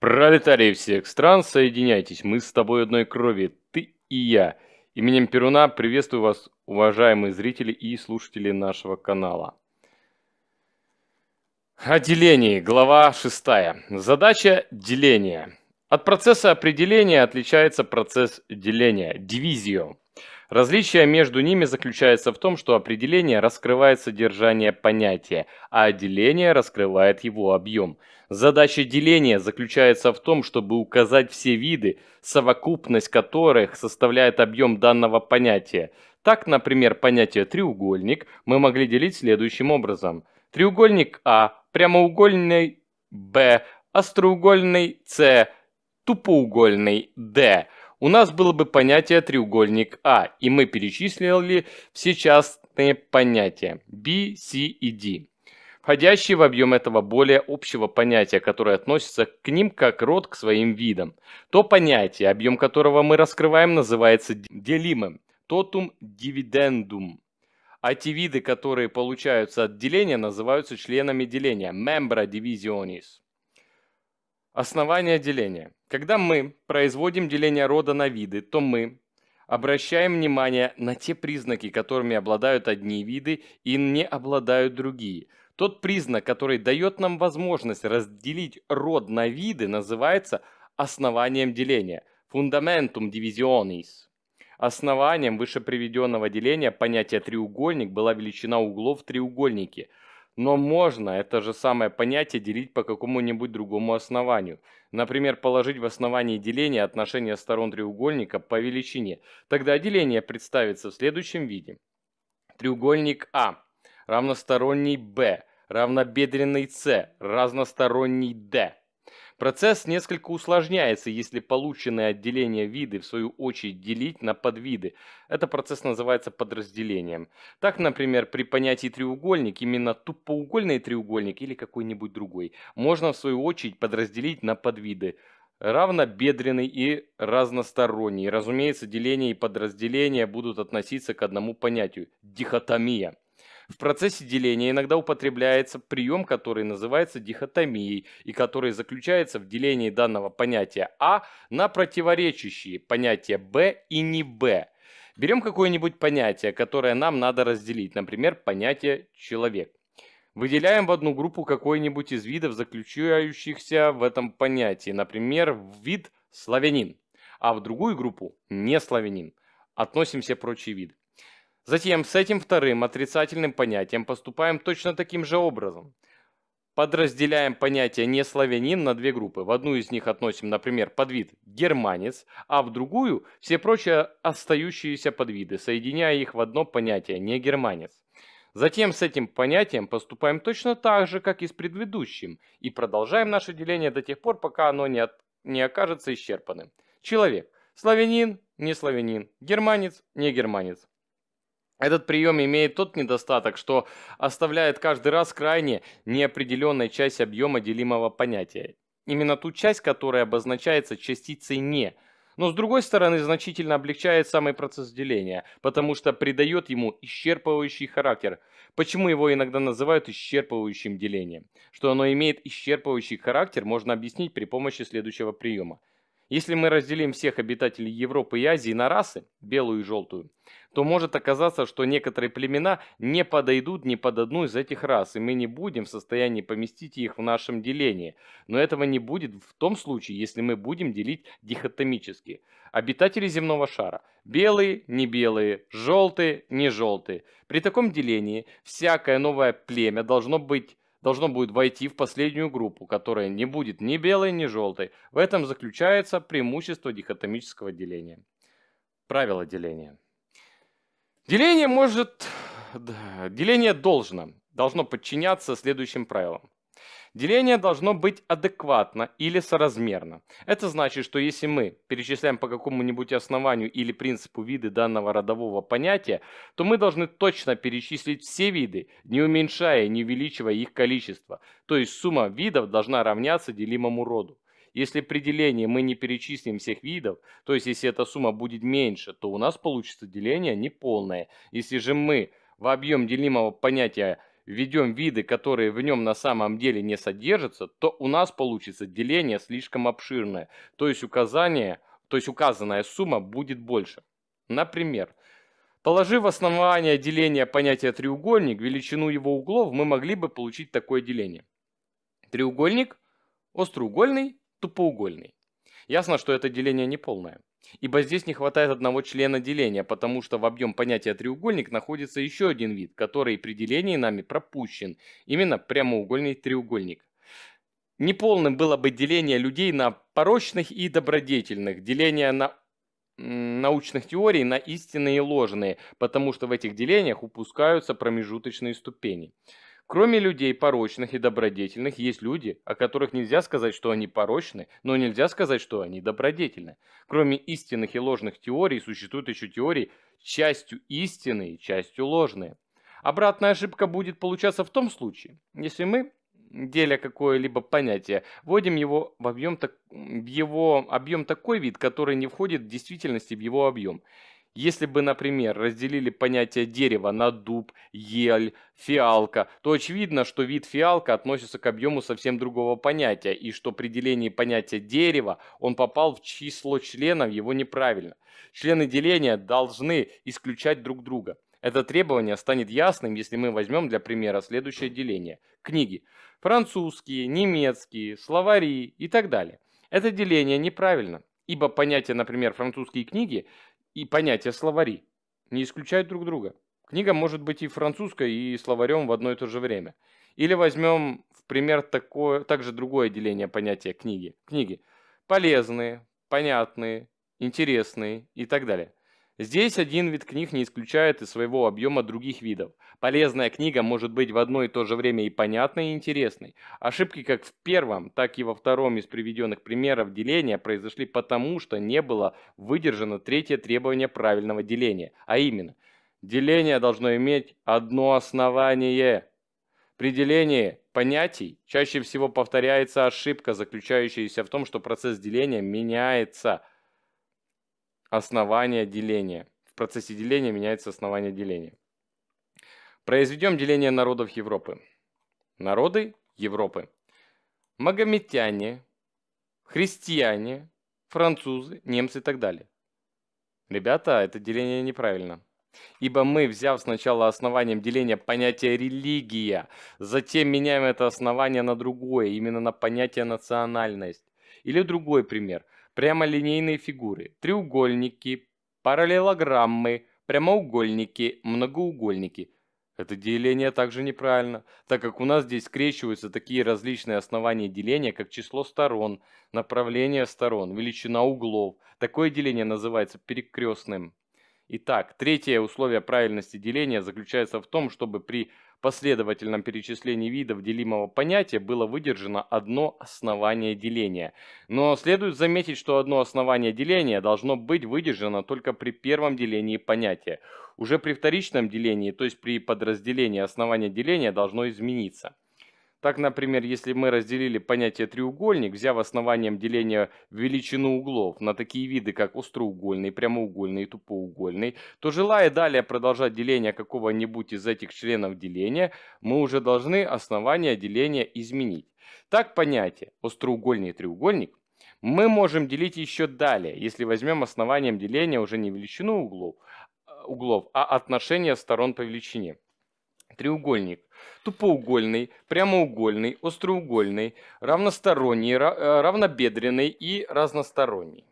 Пролетарии всех стран, соединяйтесь, мы с тобой одной крови, ты и я. Именем Перуна приветствую вас, уважаемые зрители и слушатели нашего канала. О делении, глава 6. Задача деления. От процесса определения отличается процесс деления, дивизио. Различие между ними заключается в том, что определение раскрывает содержание понятия, а деление раскрывает его объем. Задача деления заключается в том, чтобы указать все виды, совокупность которых составляет объем данного понятия. Так, например, понятие треугольник мы могли делить следующим образом. Треугольник А, прямоугольный Б, остроугольный С, тупоугольный D – у нас было бы понятие треугольник А, и мы перечислили все частные понятия B, C и D, входящие в объем этого более общего понятия, которое относится к ним как род к своим видам. То понятие, объем которого мы раскрываем, называется делимым, totum dividendum. А те виды, которые получаются от деления, называются членами деления, membra divisionis. Основание деления. Когда мы производим деление рода на виды, то мы обращаем внимание на те признаки, которыми обладают одни виды и не обладают другие. Тот признак, который дает нам возможность разделить род на виды, называется основанием деления – fundamentum divisionis. Основанием вышеприведенного деления понятия треугольник была величина углов в треугольнике – но можно это же самое понятие делить по какому-нибудь другому основанию. Например, положить в основании деления отношение сторон треугольника по величине. Тогда деление представится в следующем виде. Треугольник А равносторонний Б равнобедренный С разносторонний D. Процесс несколько усложняется, если полученные отделения виды в свою очередь делить на подвиды. Это процесс называется подразделением. Так, например, при понятии треугольник, именно тупоугольный треугольник или какой-нибудь другой, можно в свою очередь подразделить на подвиды равнобедренный и разносторонний. Разумеется, деление и подразделение будут относиться к одному понятию – дихотомия. В процессе деления иногда употребляется прием, который называется дихотомией и который заключается в делении данного понятия А на противоречащие понятия Б и не Б. Берем какое-нибудь понятие, которое нам надо разделить, например, понятие «человек». Выделяем в одну группу какой-нибудь из видов, заключающихся в этом понятии, например, вид славянин, а в другую группу не славянин. Относим все прочие виды. Затем с этим вторым отрицательным понятием поступаем точно таким же образом. Подразделяем понятие «не славянин» на две группы. В одну из них относим, например, подвид «германец», а в другую – все прочие остающиеся подвиды, соединяя их в одно понятие «не германец». Затем с этим понятием поступаем точно так же, как и с предыдущим, и продолжаем наше деление до тех пор, пока оно не, от... не окажется исчерпанным. Человек – славянин, не славянин, германец, не германец. Этот прием имеет тот недостаток, что оставляет каждый раз крайне неопределенная часть объема делимого понятия. Именно ту часть, которая обозначается частицей «не», но с другой стороны значительно облегчает самый процесс деления, потому что придает ему исчерпывающий характер. Почему его иногда называют исчерпывающим делением? Что оно имеет исчерпывающий характер, можно объяснить при помощи следующего приема. Если мы разделим всех обитателей Европы и Азии на расы, белую и желтую, то может оказаться, что некоторые племена не подойдут ни под одну из этих рас, и мы не будем в состоянии поместить их в нашем делении. Но этого не будет в том случае, если мы будем делить дихотомически. Обитатели земного шара – белые, не белые, желтые, не желтые. При таком делении всякое новое племя должно быть должно будет войти в последнюю группу, которая не будет ни белой, ни желтой. В этом заключается преимущество дихотомического деления. Правило деления. Деление может... Деление должно. Должно подчиняться следующим правилам. Деление должно быть адекватно или соразмерно. Это значит, что если мы перечисляем по какому-нибудь основанию или принципу виды данного родового понятия, то мы должны точно перечислить все виды, не уменьшая и не увеличивая их количество. То есть сумма видов должна равняться делимому роду. Если при делении мы не перечислим всех видов, то есть если эта сумма будет меньше, то у нас получится деление неполное. Если же мы в объем делимого понятия введем виды, которые в нем на самом деле не содержатся, то у нас получится деление слишком обширное, то есть указание, то есть указанная сумма будет больше. Например, положив в основание деления понятия треугольник, величину его углов, мы могли бы получить такое деление. Треугольник, остроугольный, тупоугольный. Ясно, что это деление не полное. Ибо здесь не хватает одного члена деления, потому что в объем понятия треугольник находится еще один вид, который при делении нами пропущен, именно прямоугольный треугольник. Неполным было бы деление людей на порочных и добродетельных, деление на научных теорий на истинные и ложные, потому что в этих делениях упускаются промежуточные ступени. Кроме людей порочных и добродетельных, есть люди, о которых нельзя сказать, что они порочны, но нельзя сказать, что они добродетельны. Кроме истинных и ложных теорий, существуют еще теории частью истинные, частью ложные. Обратная ошибка будет получаться в том случае, если мы, деля какое-либо понятие, вводим его в, объем, в его объем такой вид, который не входит в действительности в его объем. Если бы, например, разделили понятие дерева на дуб, ель, фиалка, то очевидно, что вид фиалка относится к объему совсем другого понятия, и что при делении понятия дерева он попал в число членов его неправильно. Члены деления должны исключать друг друга. Это требование станет ясным, если мы возьмем для примера следующее деление. Книги. Французские, немецкие, словари и так далее. Это деление неправильно, ибо понятие, например, французские книги и понятие словари не исключают друг друга. Книга может быть и французской, и словарем в одно и то же время. Или возьмем в пример такое, также другое деление понятия книги. Книги полезные, понятные, интересные и так далее. Здесь один вид книг не исключает из своего объема других видов. Полезная книга может быть в одно и то же время и понятной, и интересной. Ошибки как в первом, так и во втором из приведенных примеров деления произошли потому, что не было выдержано третье требование правильного деления, а именно, деление должно иметь одно основание. При делении понятий чаще всего повторяется ошибка, заключающаяся в том, что процесс деления меняется – основание деления. В процессе деления меняется основание деления. Произведем деление народов Европы. Народы Европы. Магометяне, христиане, французы, немцы и так далее. Ребята, это деление неправильно. Ибо мы, взяв сначала основанием деления понятие религия, затем меняем это основание на другое, именно на понятие национальность. Или другой пример – прямолинейные фигуры, треугольники, параллелограммы, прямоугольники, многоугольники. Это деление также неправильно, так как у нас здесь скрещиваются такие различные основания деления, как число сторон, направление сторон, величина углов. Такое деление называется перекрестным. Итак, третье условие правильности деления заключается в том, чтобы при последовательном перечислении видов делимого понятия было выдержано одно основание деления. Но следует заметить, что одно основание деления должно быть выдержано только при первом делении понятия. Уже при вторичном делении, то есть при подразделении основания деления должно измениться. Так, например, если мы разделили понятие треугольник, взяв основанием деления величину углов на такие виды, как остроугольный, прямоугольный и тупоугольный, то желая далее продолжать деление какого-нибудь из этих членов деления, мы уже должны основание деления изменить. Так понятие остроугольный треугольник мы можем делить еще далее, если возьмем основанием деления уже не величину углов, углов а отношение сторон по величине. Треугольник. Тупоугольный, прямоугольный, остроугольный, равносторонний, э, равнобедренный и разносторонний.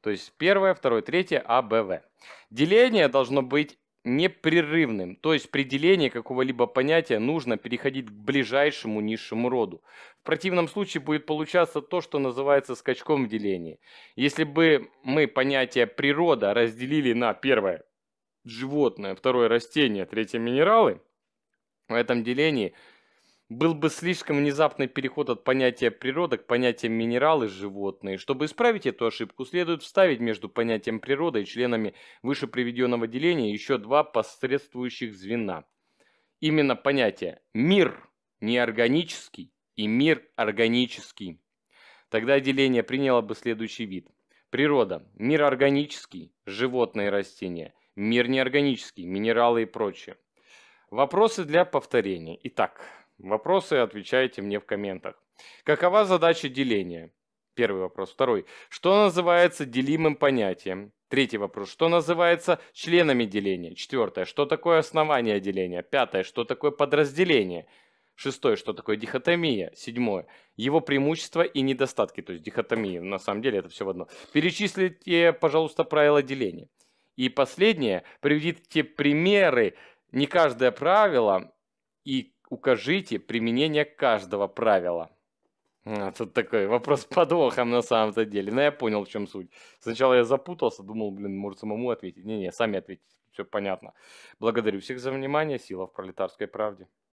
То есть первое, второе, третье, А, Б, В. Деление должно быть непрерывным, то есть при делении какого-либо понятия нужно переходить к ближайшему низшему роду. В противном случае будет получаться то, что называется скачком в делении. Если бы мы понятие природа разделили на первое животное, второе растение, третье минералы, в этом делении был бы слишком внезапный переход от понятия природа к понятиям минералы животные. Чтобы исправить эту ошибку, следует вставить между понятием природа и членами выше приведенного деления еще два посредствующих звена. Именно понятие мир неорганический и мир органический. Тогда деление приняло бы следующий вид. Природа – мир органический, животные и растения – мир неорганический, минералы и прочее. Вопросы для повторения. Итак, вопросы отвечайте мне в комментах. Какова задача деления? Первый вопрос. Второй. Что называется делимым понятием? Третий вопрос. Что называется членами деления? Четвертое. Что такое основание деления? Пятое. Что такое подразделение? Шестое. Что такое дихотомия? Седьмое. Его преимущества и недостатки. То есть дихотомия. На самом деле это все в одно. Перечислите, пожалуйста, правила деления. И последнее. Приведите примеры. Не каждое правило. И укажите применение каждого правила. А, тут такой вопрос подвохом на самом-то деле. Но я понял, в чем суть. Сначала я запутался, думал, блин, может самому ответить. Не-не, сами ответить. Все понятно. Благодарю всех за внимание. Сила в пролетарской правде.